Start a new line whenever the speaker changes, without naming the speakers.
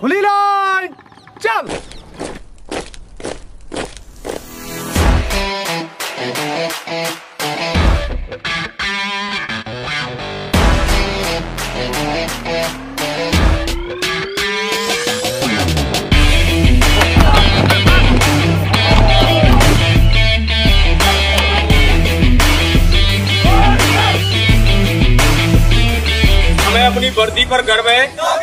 खुली लाइन चल वर्दी पर गर्व है।